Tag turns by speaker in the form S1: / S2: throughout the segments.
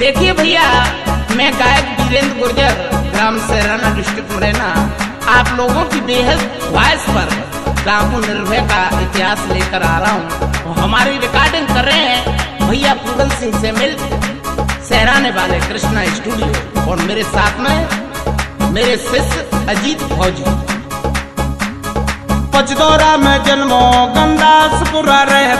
S1: देखिए भैया, मैं गायक वीरेंद्र गुर्जर ग्राम सेराना डिस्ट्रिक्ट मुरैना आप लोगों की बेहद वॉइस पर गाँव निर्भय का इतिहास लेकर आ रहा हूँ। हमारी रिकॉर्डिंग कर रहे हैं भैया पूगल सिंह से मिल सहराने वाले कृष्णा स्टूडियो और मेरे साथ में मेरे शिष्य अजीत फौजी
S2: पचदौरा में जन्मो गंदासपुरा हैं मान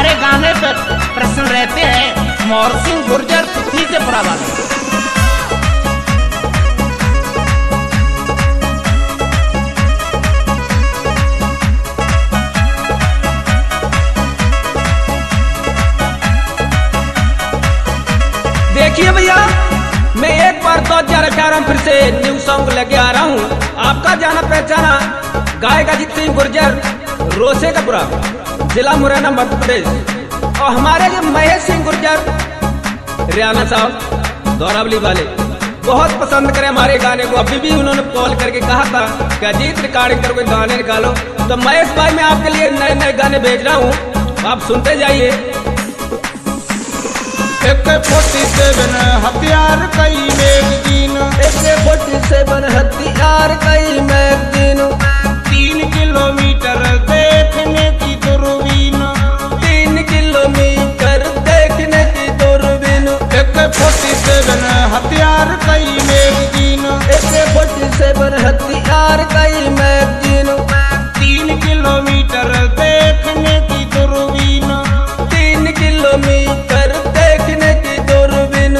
S1: हमारे गाने पर, प्रश्न रहते हैं मोर सिंह गुर्जर पृथ्वी से वाले।
S3: देखिए भैया, मैं एक बार दो हज़ार अठारह फिर से न्यू सॉन्ग लेके आ रहा हूँ। आपका जाना पहचाना गायक अजीत सिंह गुर्जर, रोसे का बुरा जिला मुरैना मध्य प्रदेश और हमारे जो महेश सिंह गुर्जर रियाना साहब दौरावली वाले बहुत पसंद करे हमारे गाने को। अभी भी उन्होंने कॉल करके कहा था कि अजीत रिकॉर्डिंग कर कोई गाने निकालो। तो महेश भाई मैं आपके लिए नए नए गाने भेज रहा हूँ। आप सुनते जाइए।
S2: एक फोर्टी सेवन हथियार कई मैगजीन।
S3: एक फोर्टी सेवन हथियार कई मैगजीन।
S2: तीन किलोमीटर देखने की हथियार कई मैगजीन तीन। किलोमीटर देखने की दूरबीन।
S3: तीन किलोमीटर देखने की दूरबीन।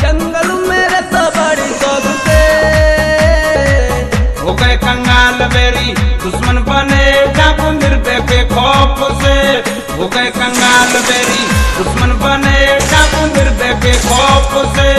S3: जंगल में रहता बड़ी शौक से
S2: हो गए कंगाल बेरी दुश्मन बने डाकू निर्भय के खौफ से। हो गए कंगाल बेरी दुश्मन बने डाकू निर्भय के खौफ से।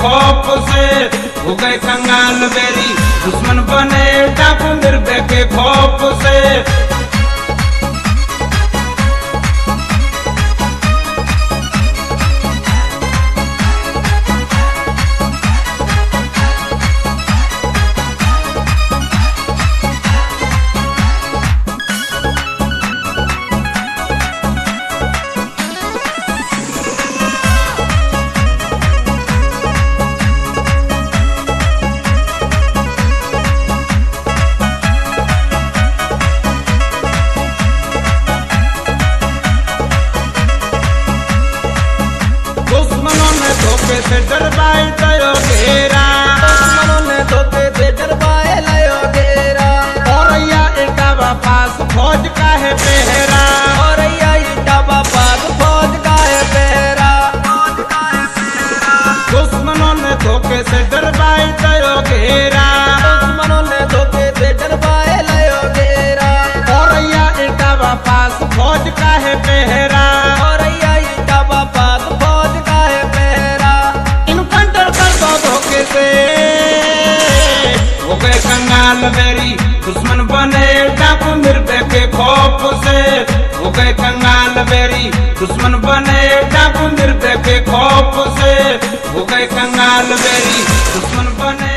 S2: खौफ से हो गए कंगाल मेरी। दुश्मन बने डाकू निर्भय के खौफ से। धोखे से डरवाई तयो घेरा।
S3: दुश्मनों ने धोखे से डरवाए लयो घेरा।
S2: और या एकावा पास फौज का है कंगाल बेरी दुश्मन बने डाकू निर्दय के खौफ से। हो गए कंगाल बेरी दुश्मन बने